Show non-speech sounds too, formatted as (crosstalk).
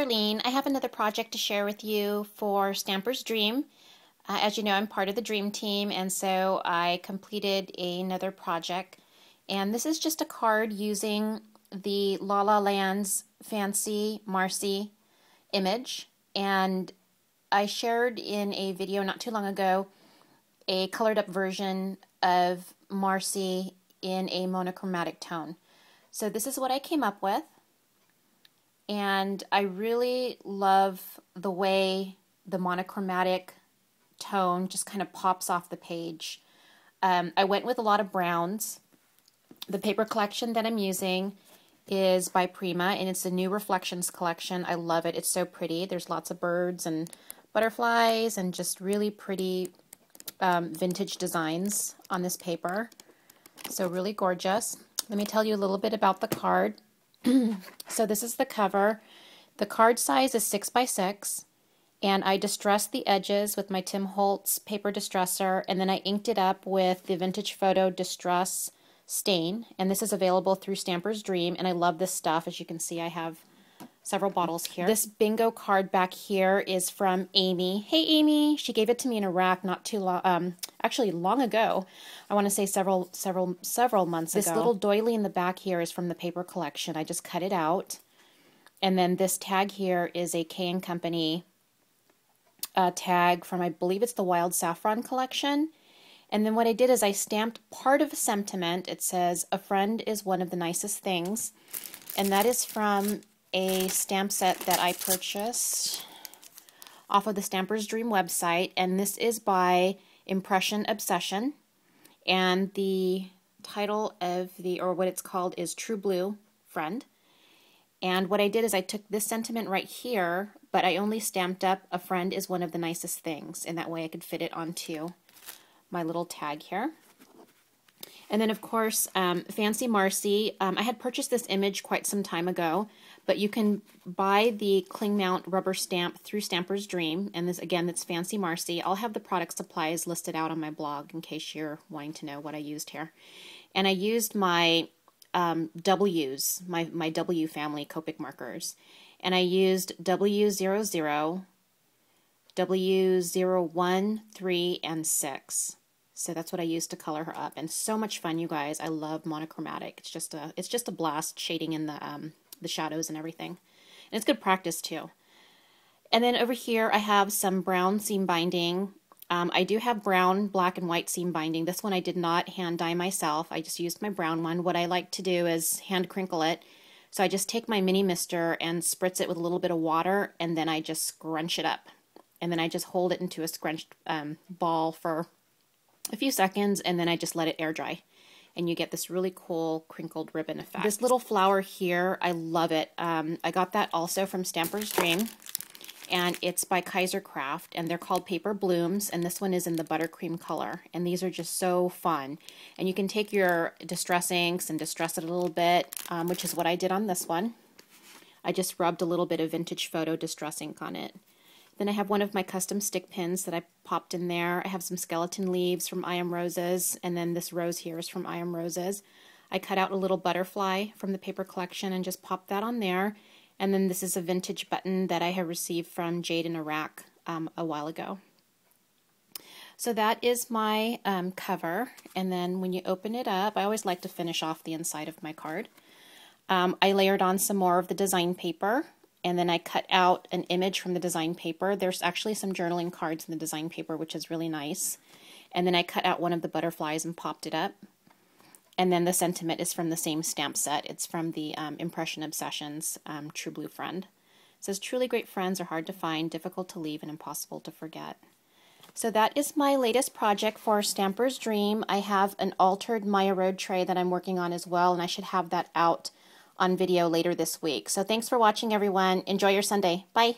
Arlene. I have another project to share with you for Stamper's Dream. Uh, as you know, I'm part of the Dream Team, and so I completed another project. And this is just a card using the La La Land's Fancy Marci image. And I shared in a video not too long ago a colored up version of Marci in a monochromatic tone. So this is what I came up with and I really love the way the monochromatic tone just kind of pops off the page. Um, I went with a lot of browns. The paper collection that I'm using is by Prima, and it's the new Reflections collection. I love it. It's so pretty. There's lots of birds and butterflies and just really pretty um, vintage designs on this paper. So really gorgeous. Let me tell you a little bit about the card. (clears throat) so this is the cover. The card size is 6 by 6 and I distressed the edges with my Tim Holtz paper distresser and then I inked it up with the Vintage Photo Distress stain and this is available through Stamper's Dream and I love this stuff as you can see I have several bottles here. This bingo card back here is from Amy. Hey Amy, she gave it to me in a rack not too long, um, actually long ago. I want to say several, several, several months this ago. This little doily in the back here is from the paper collection. I just cut it out. And then this tag here is a K & Company uh, tag from, I believe it's the Wild Saffron collection. And then what I did is I stamped part of a sentiment. It says, a friend is one of the nicest things. And that is from a stamp set that I purchased off of the Stamper's Dream website, and this is by Impression Obsession. And the title of the, or what it's called, is True Blue Friend. And what I did is I took this sentiment right here, but I only stamped up a friend is one of the nicest things, and that way I could fit it onto my little tag here. And then, of course, um, Fancy Marci. Um, I had purchased this image quite some time ago, but you can buy the cling mount rubber stamp through Stamper's Dream. And this, again, that's Fancy Marci. I'll have the product supplies listed out on my blog in case you're wanting to know what I used here. And I used my um, W's, my, my W family Copic markers. And I used W00, W01, 3, and 6. So that's what I used to color her up, and so much fun, you guys. I love monochromatic. It's just a it's just a blast shading in the um, the shadows and everything, and it's good practice too. And then over here I have some brown seam binding. Um, I do have brown, black, and white seam binding. This one I did not hand dye myself. I just used my brown one. What I like to do is hand crinkle it. So I just take my mini mister and spritz it with a little bit of water, and then I just scrunch it up. And then I just hold it into a scrunched um, ball for a few seconds and then I just let it air dry and you get this really cool crinkled ribbon effect. This little flower here, I love it. Um, I got that also from Stamper's Dream and it's by Kaiser Craft and they're called Paper Blooms and this one is in the buttercream color and these are just so fun and you can take your distress inks and distress it a little bit um, which is what I did on this one. I just rubbed a little bit of vintage photo distress ink on it then I have one of my custom stick pins that I popped in there. I have some skeleton leaves from I Am Roses, and then this rose here is from I Am Roses. I cut out a little butterfly from the paper collection and just popped that on there. And then this is a vintage button that I have received from Jade in Iraq um, a while ago. So that is my um, cover. And then when you open it up, I always like to finish off the inside of my card. Um, I layered on some more of the design paper and then I cut out an image from the design paper. There's actually some journaling cards in the design paper, which is really nice. And then I cut out one of the butterflies and popped it up. And then the sentiment is from the same stamp set. It's from the um, Impression Obsessions um, True Blue Friend. It says, truly great friends are hard to find, difficult to leave, and impossible to forget. So that is my latest project for Stamper's Dream. I have an altered Maya Road tray that I'm working on as well, and I should have that out on video later this week. So thanks for watching, everyone. Enjoy your Sunday. Bye.